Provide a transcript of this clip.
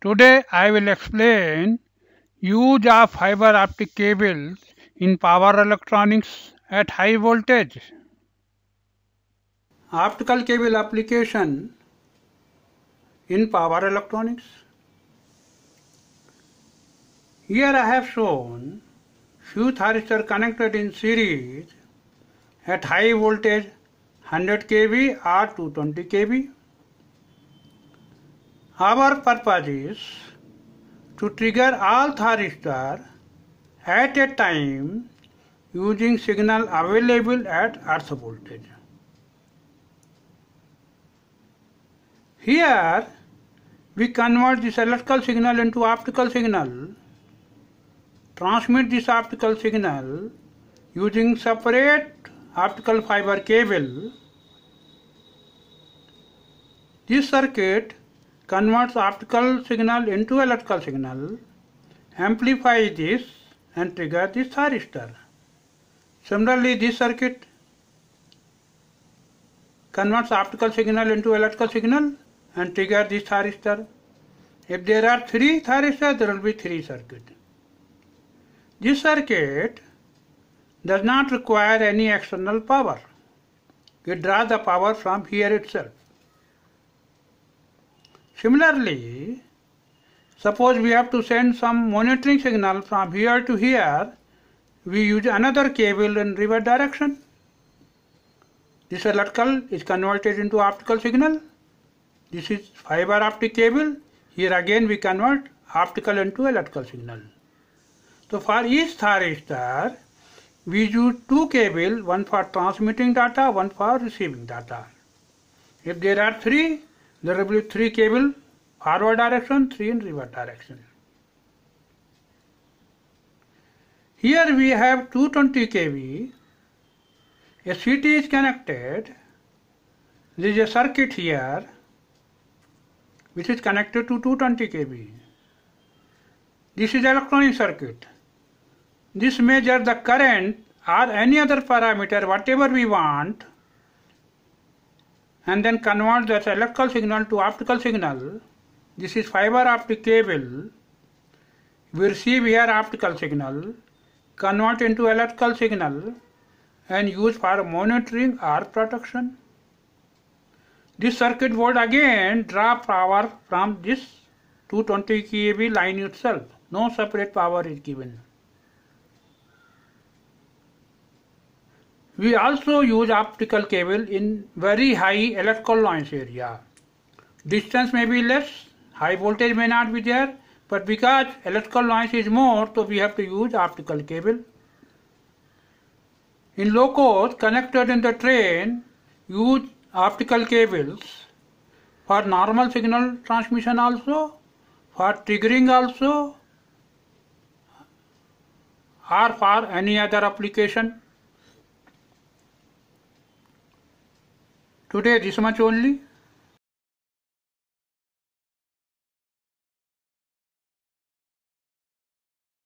Today I will explain use of fiber optic cables in power electronics at high voltage. Optical cable application in power electronics. Here I have shown few thyristors connected in series at high voltage 100 kV or 220 kV. Our purpose is to trigger all thyristors at a time using signal available at earth voltage. Here we convert this electrical signal into optical signal, transmit this optical signal using separate optical fiber cable. This circuit converts optical signal into electrical signal, amplify this and trigger this thyristor. Similarly, this circuit converts optical signal into electrical signal and trigger this thyristor. If there are three thyristors, there will be three circuits. This circuit does not require any external power. It draws the power from here itself. Similarly, suppose we have to send some monitoring signal from here to here, we use another cable in reverse direction. This electrical is converted into optical signal. This is fiber optic cable. Here again we convert optical into electrical signal. So for each thyristor, we use two cables, one for transmitting data, one for receiving data. If there are three, there will be three cable forward direction, three in reverse direction. Here we have 220 kV. A CT is connected. There is a circuit here which is connected to 220 kV. This is electronic circuit. This measures the current or any other parameter whatever we want and then convert that electrical signal to optical signal. This is fiber optic cable. We receive here optical signal, convert into electrical signal and use for monitoring or protection. This circuit board again draw power from this 220 kV line itself. No separate power is given. We also use optical cable in very high electrical noise area. Distance may be less, high voltage may not be there, but because electrical noise is more, so we have to use optical cable. In locos connected in the train, use optical cables for normal signal transmission also, for triggering also, or for any other application. Today this much only.